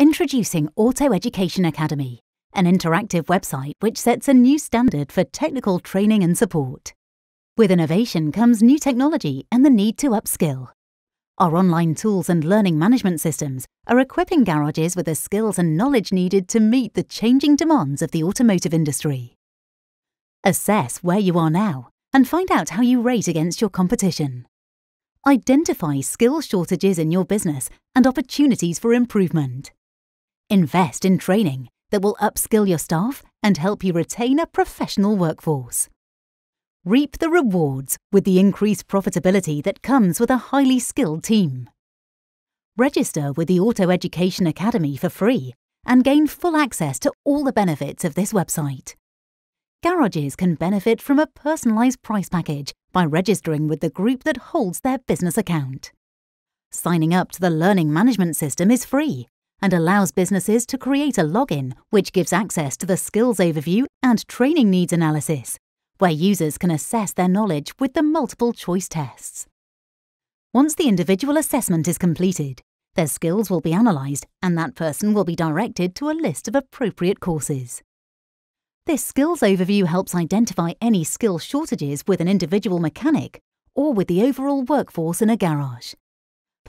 Introducing Auto Education Academy, an interactive website which sets a new standard for technical training and support. With innovation comes new technology and the need to upskill. Our online tools and learning management systems are equipping garages with the skills and knowledge needed to meet the changing demands of the automotive industry. Assess where you are now and find out how you rate against your competition. Identify skill shortages in your business and opportunities for improvement. Invest in training that will upskill your staff and help you retain a professional workforce. Reap the rewards with the increased profitability that comes with a highly skilled team. Register with the Auto Education Academy for free and gain full access to all the benefits of this website. Garages can benefit from a personalised price package by registering with the group that holds their business account. Signing up to the learning management system is free and allows businesses to create a login which gives access to the skills overview and training needs analysis, where users can assess their knowledge with the multiple choice tests. Once the individual assessment is completed, their skills will be analysed and that person will be directed to a list of appropriate courses. This skills overview helps identify any skill shortages with an individual mechanic or with the overall workforce in a garage.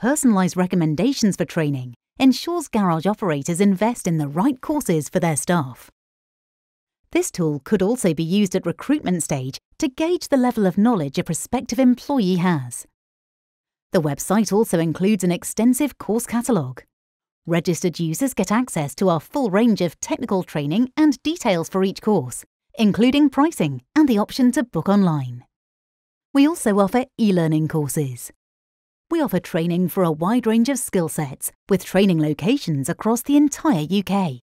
Personalised recommendations for training ensures garage operators invest in the right courses for their staff. This tool could also be used at recruitment stage to gauge the level of knowledge a prospective employee has. The website also includes an extensive course catalogue. Registered users get access to our full range of technical training and details for each course, including pricing and the option to book online. We also offer e-learning courses we offer training for a wide range of skill sets with training locations across the entire UK.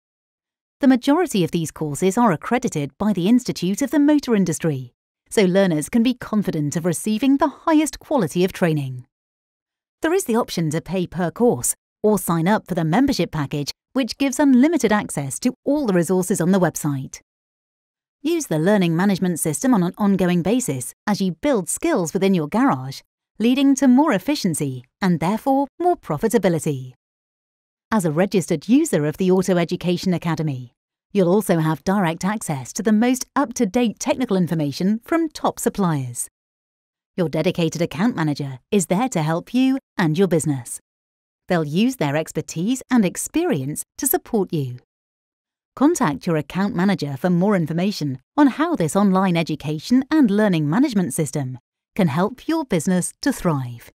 The majority of these courses are accredited by the Institute of the Motor Industry, so learners can be confident of receiving the highest quality of training. There is the option to pay per course or sign up for the membership package, which gives unlimited access to all the resources on the website. Use the learning management system on an ongoing basis as you build skills within your garage leading to more efficiency and therefore more profitability. As a registered user of the Auto Education Academy, you'll also have direct access to the most up-to-date technical information from top suppliers. Your dedicated account manager is there to help you and your business. They'll use their expertise and experience to support you. Contact your account manager for more information on how this online education and learning management system can help your business to thrive.